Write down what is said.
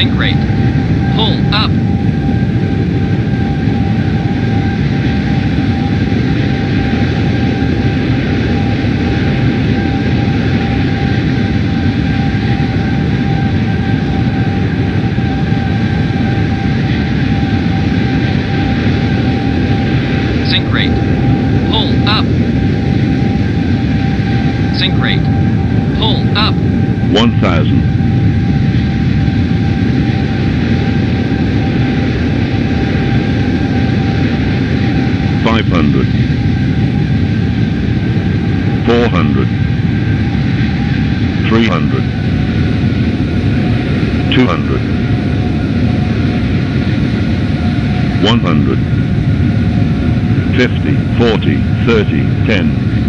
sink rate. Pull up. Sink rate. Pull up. Sink rate. Pull up. 1,000. Three hundred. Two hundred. One hundred. Fifty, forty, thirty, ten.